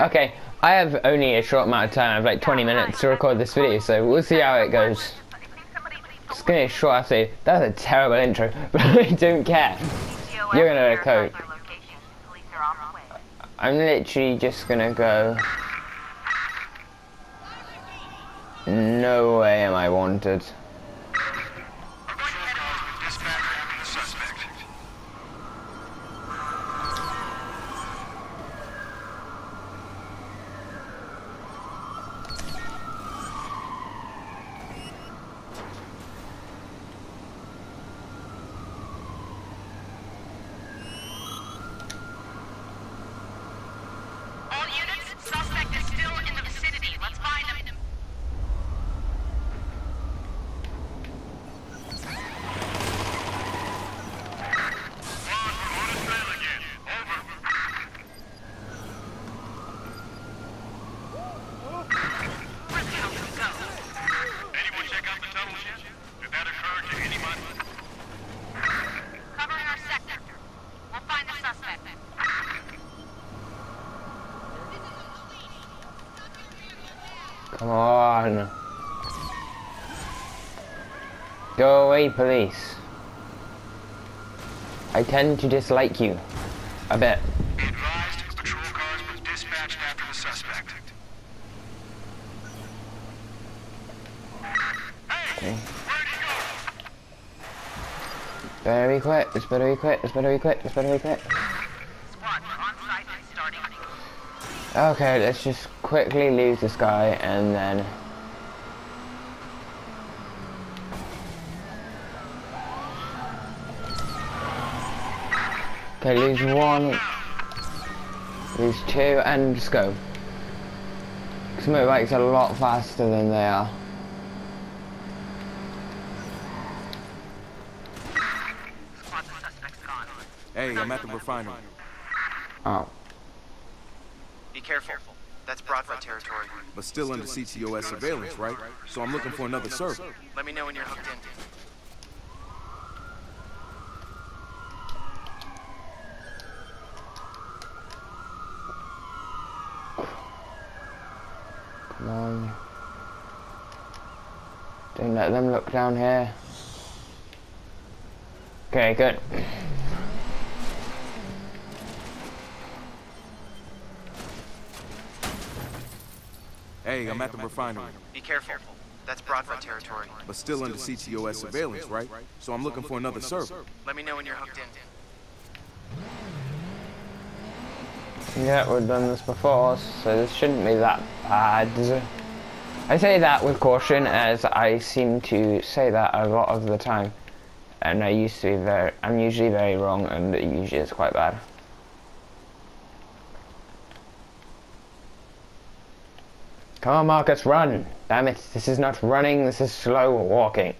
Okay, I have only a short amount of time. I have like 20 minutes to record this video, so we'll see how it goes. Just gonna be short after That's a terrible intro, but I don't care. You're gonna code. I'm literally just gonna go. No way am I wanted. On. Go away, police. I tend to dislike you. A bit. Advised, patrol car has been dispatched after the suspect. Hey! Where'd he go? Better be quick, this better be quick, this better be quick, this better be quick. We're on site and starting. Okay, let's just quickly lose this guy and then... Okay, lose one, lose two, and just go. Because motorbikes are a lot faster than they are. Squad, the suspect's gone. Hey, I'm at the refinery. Oh. Be careful. That's Bratva territory. But still under CTOS surveillance, right? So I'm looking for another server. Let me know when you're hooked in. Come on. Don't let them look down here. Okay, good. Hey, I'm at the refinery. Be careful. That's Bratva territory. But still under CTOS surveillance, right? So I'm looking for another server. Let me know when you're hooked in. Yeah, we've done this before, so this shouldn't be that bad. I say that with caution, as I seem to say that a lot of the time. And I used to be very, I'm usually very wrong, and it usually is quite bad. Come on, Marcus, run! Damn it, this is not running, this is slow walking.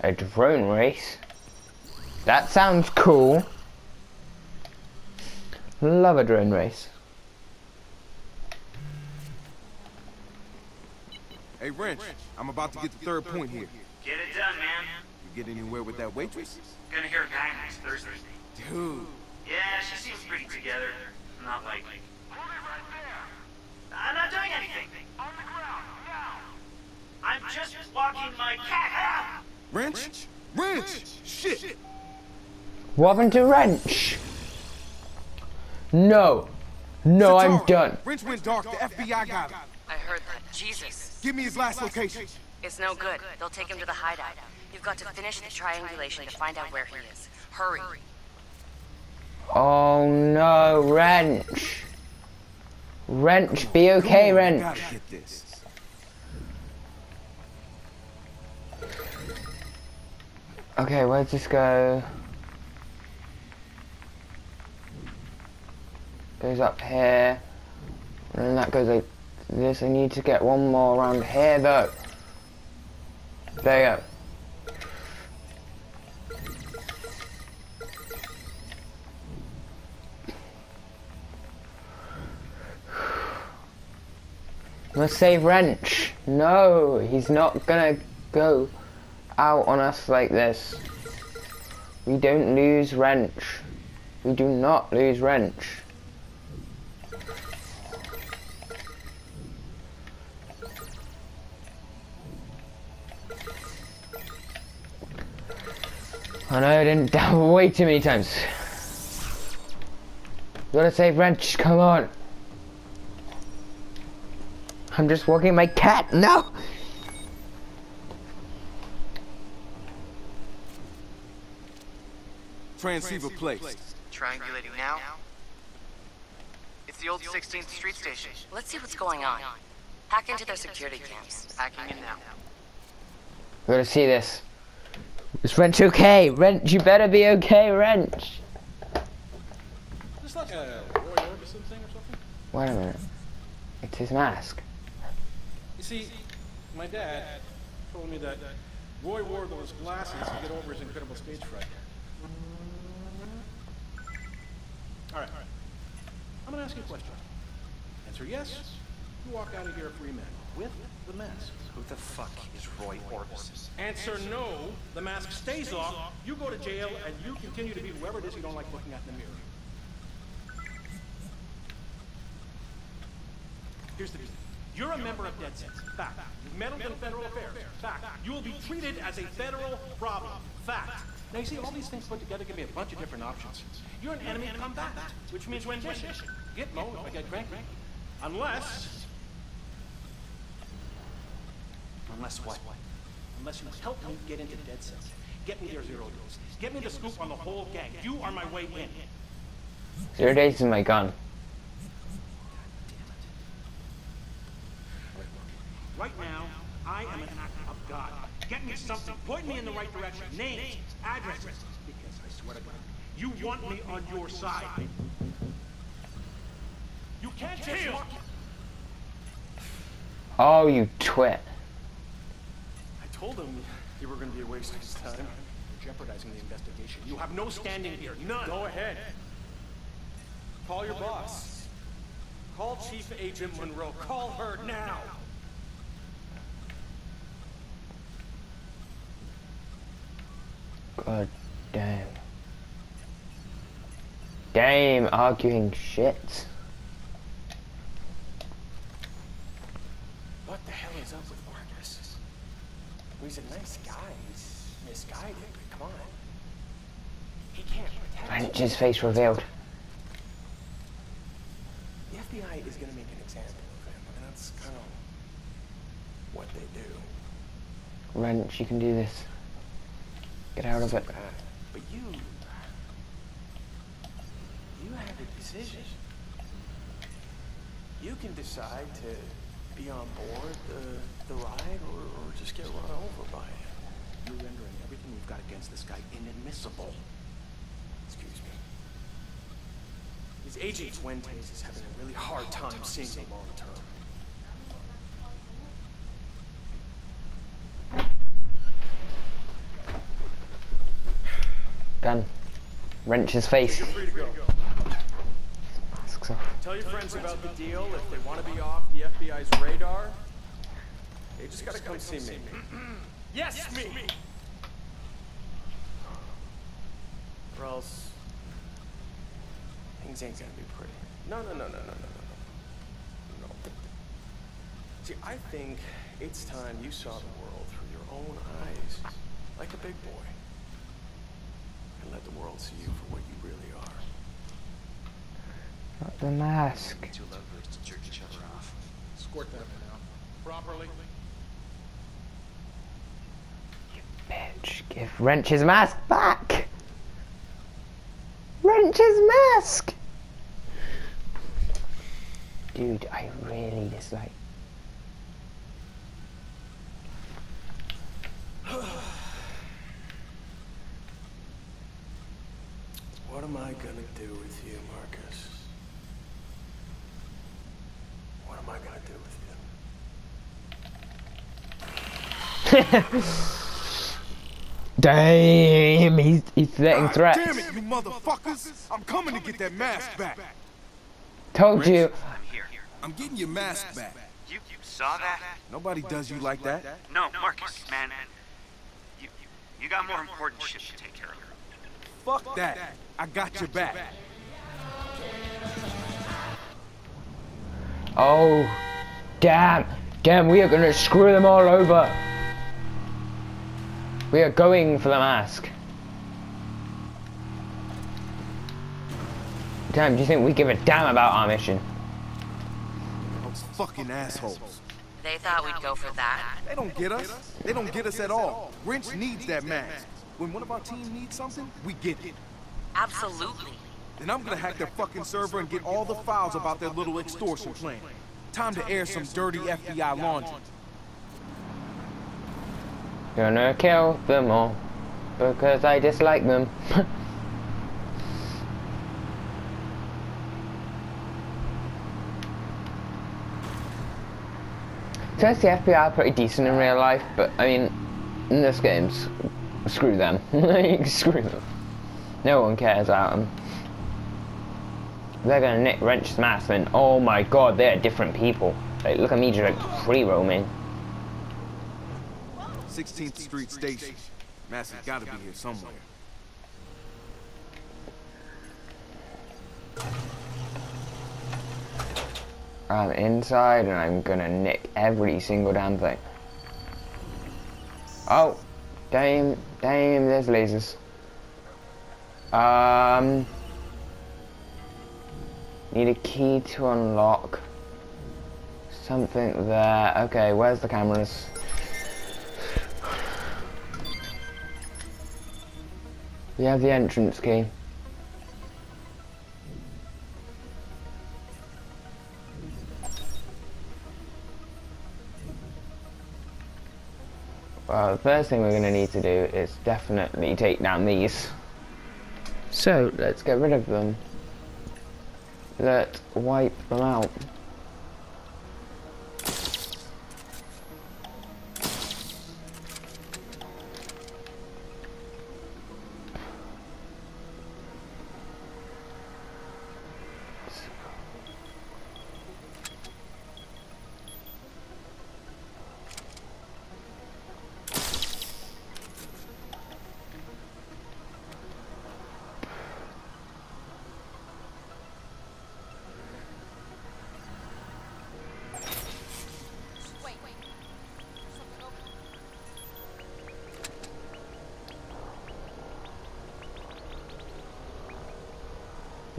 A drone race? That sounds cool. Love a drone race. Hey, Wrench, I'm about to get the third point here. Get it done, man. You get anywhere with that waitress? Gonna hear her back next Thursday. Dude. Yeah, she seems pretty together. Not like. I'm not doing anything. On the ground, now! I'm just walking my cat. Wrench? Wrench! Shit! What happened to Wrench? No. No, I'm done. Wrench went dark. The FBI got him. I heard that. Jesus. Give me his last location. It's no good. They'll take him to the hideout. You've got to finish the triangulation to find out where he is. Hurry. Oh no, Wrench. Wrench, be okay, Come on, we Wrench. gotta get this. Okay, where's this go? Goes up here. And that goes like this. I need to get one more around here though. There you go. Let's save Wrench. No, he's not gonna go out on us like this. We don't lose wrench. We do not lose wrench. I know I didn't down way too many times. You gotta save wrench, come on. I'm just walking my cat, no! Transceiver placed. Triangulating now. It's the old 16th Street station. Let's see what's going on. Hack into their security cams. Hacking in now. We gotta see this. Is Wrench okay? Wrench, you better be okay, Wrench. Like a Roy Orbison thing or something? Wait a minute. It's his mask. You see, my dad told me that Roy wore those glasses to get over his incredible stage fright. All right. I'm gonna ask you a question. Answer yes. You walk out of here a free man with the mask. Who the fuck is Roy Orbison? Answer no. The mask stays off. You go to jail, and you continue to be whoever it is you don't like looking at in the mirror. Here's the deal. You're a member of DedSec. Fact. You've meddled in federal affairs. Fact. You will be treated as a federal problem. Fact. Now you see, all these things put together give me a bunch of different options. You're an enemy combatant, which means rendition. Gitmo if I get cranky. Unless... Unless what? Unless you help me get into DedSec. Get me their zero days. Get me the scoop on the whole gang. You are my way in. Zero days is my gun. Right now, I am an act of God. Get me something. Point me in the right direction. Names, addresses. Because I swear to God, you want me on your side. You can't just walk. Oh, you twit. I told him you were going to be a waste of his time. You're jeopardizing the investigation. You have no standing here. None. Go ahead. Call your boss. Call Chief Agent Monroe. Call her now. God damn. Damn, arguing shit. What the hell is up with Marcus? He's a nice guy. He's misguided, but come on. He can't protect. Wrench's face revealed. The FBI is gonna make an example of him, and that's kind of what they do. Wrench, you can do this. Get out of it. But you... You have a decision. You can decide to be on board the, the ride or, or just get run over by it. You're rendering everything we've got against this guy inadmissible. Excuse me. His agent Fuentes is having a really hard time seeing the long term. Gun. Wrench's face. You're free to go. Masks off. Tell your friends about the deal if they want to be off the FBI's radar. They just gotta come see me. yes, me! Or else things ain't gonna be pretty. No, no, no, no, no, no, no, no. No. See, I think it's time you saw the world through your own eyes, like a big boy, and let the world see you for what you really are. Not the mask. Two lovebirds to jerk each other off. Escort that now. Properly. Bitch, give Wrench his mask back! Wrench his mask! Dude, I really dislike. What am I gonna do with you, Marcus? What am I gonna do with you? Damn, he's, he's letting God threats. damn it, you motherfuckers! I'm coming to get that mask back. Told you. I'm here. I'm getting your mask back. You, you saw that? Nobody does you like that. No, Marcus, man. You, you got more important shit to take care of. Fuck that. I got your back. Oh, damn. Damn, we are gonna screw them all over. We are going for the mask. Damn, do you think we give a damn about our mission? Those fucking assholes. They thought we'd go for that. They don't get us. They don't get us at all. Wrench needs that mask. When one of our team needs something, we get it. Absolutely. Then I'm gonna hack their fucking server and get all the files about their little extortion plan. Time to air some dirty FBI laundry. Gonna kill them all because I dislike them. So the FBI are pretty decent in real life, but I mean, in this game, screw them. Screw them. No one cares about them. They're gonna nick wrench smash and oh my god, they're different people. Like, look at me just like free roaming. 16th Street Station. Mask has gotta be here somewhere. I'm inside and I'm gonna nick every single damn thing. Oh, damn, damn, there's lasers. Um, need a key to unlock something there. Okay, where's the cameras? We have the entrance key. Well, the first thing we're going to need to do is definitely take down these. So, let's get rid of them. Let's wipe them out.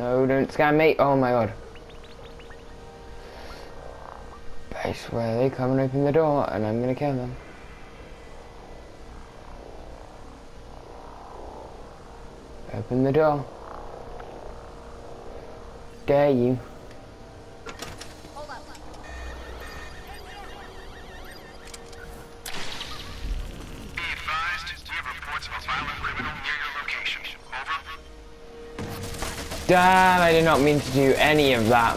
No, don't scam me. Oh my god. I swear they come and open the door and I'm gonna kill them. Open the door. Dare you. Damn, I did not mean to do any of that.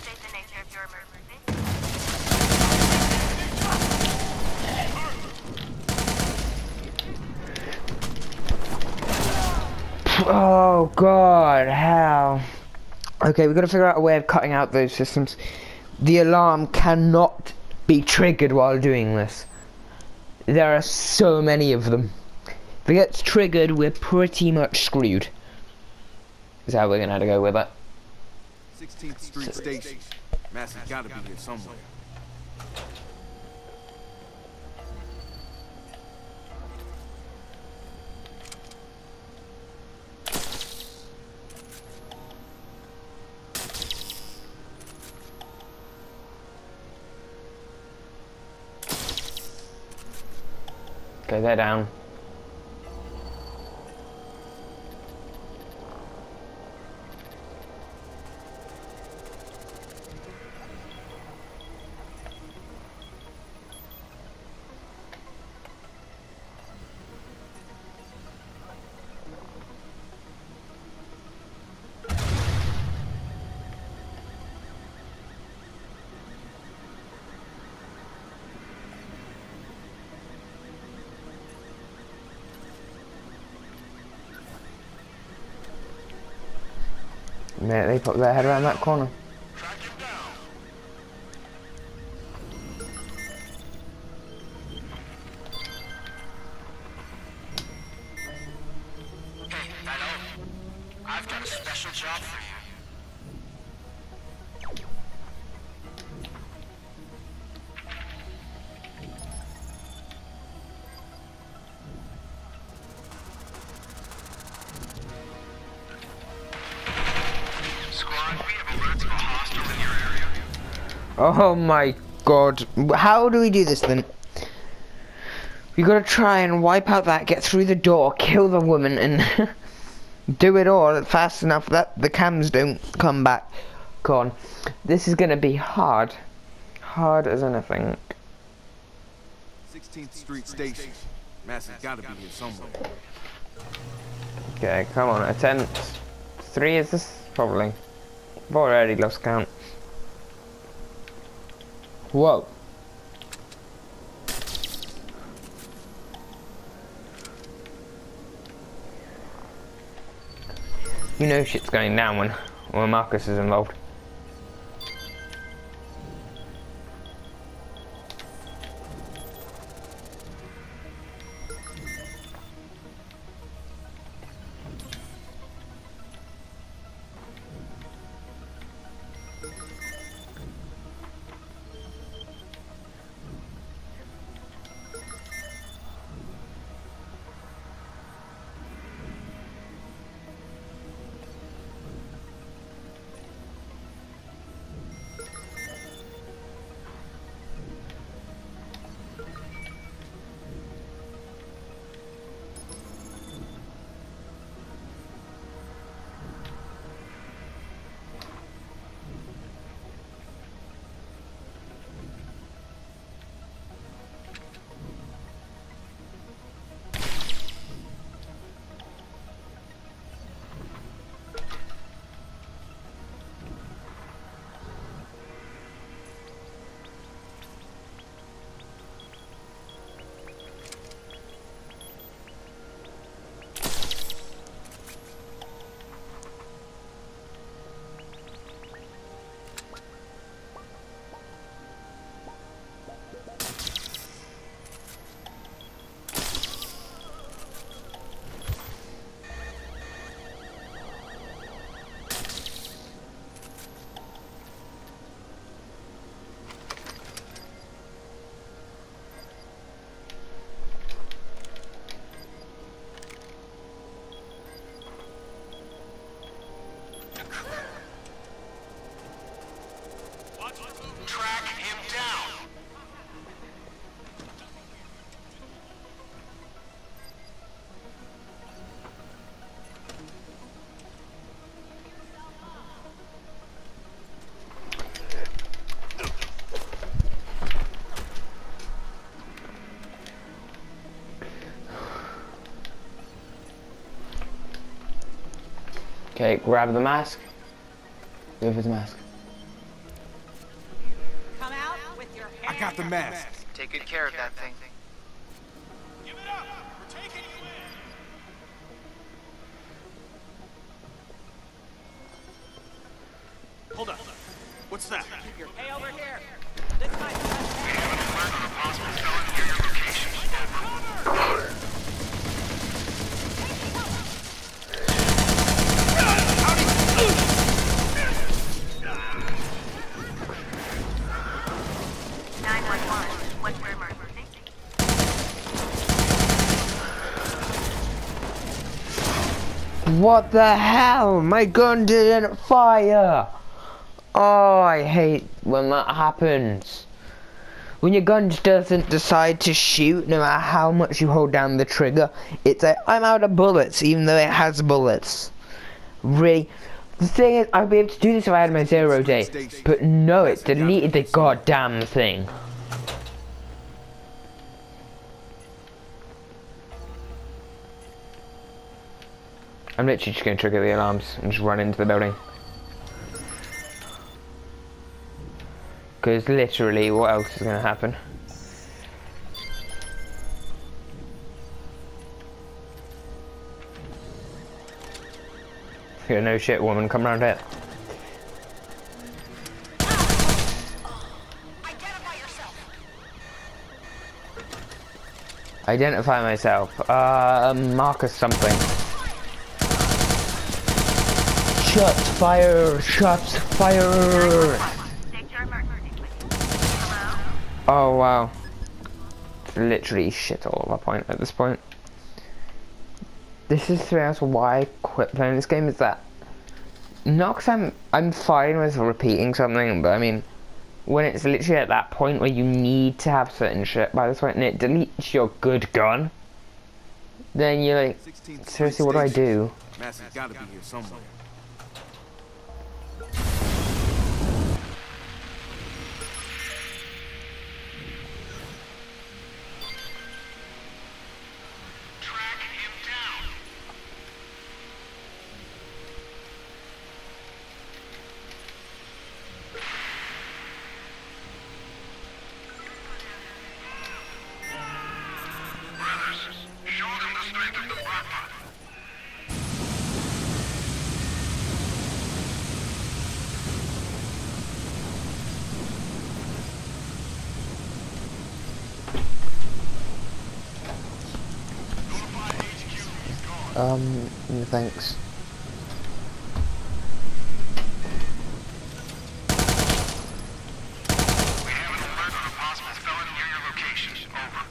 State the nature of your emergency. Oh god, how? Okay, we've got to figure out a way of cutting out those systems. The alarm cannot be triggered while doing this. There are so many of them. If it gets triggered, we're pretty much screwed. Is how we're gonna have to go with it. 16th Street Station. Mask has gotta be here somewhere. Okay, they're down. Minute they put their head around that corner. Oh my god. How do we do this then? We gotta try and wipe out that, get through the door, kill the woman, and do it all fast enough that the cams don't come back. Go on. This is gonna be hard. Hard as anything. 16th Street Station. Massey's gotta be here somewhere. Okay, come on. Attempt. Three is this? Probably. I've already lost count. Whoa. You know shit's going down when, when Marcus is involved. Okay, grab the mask. Give his mask. Come out with your I got the mask. Take good care of that thing. Give it up. We're taking you in. Hold up. What's that? Hey, over What the hell? My gun didn't fire! Oh, I hate when that happens. When your gun just doesn't decide to shoot, no matter how much you hold down the trigger, it's like, I'm out of bullets, even though it has bullets. Really? The thing is, I'd be able to do this if I had my zero day, but no, it deleted the goddamn thing. I'm literally just going to trigger the alarms and just run into the building. Because literally, what else is going to happen? Yeah, no shit, woman, come round here. Identify yourself. Identify myself. Uh, Marcus something. Shots fire! Shots fire! State your emergency, please. Hello? Oh wow. It's literally shit all over point at this point. This is three hours why I quit playing this game is that not cause I'm I'm fine with repeating something, but I mean when it's literally at that point where you need to have certain shit by this point and it deletes your good gun, then you're like, seriously, what do I do? Station. Massey's gotta be here somewhere. Um, thanks. We have an alert on a possible felon near your location. Over.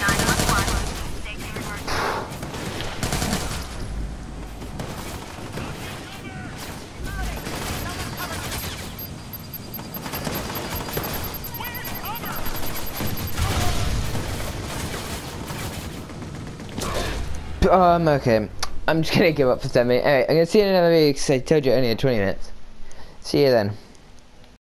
Nine one one. State your emergency. Um, okay. I'm just gonna give up for 10 minutes. Anyway, I'm gonna see you in another video because I told you only had 20 minutes. See you then.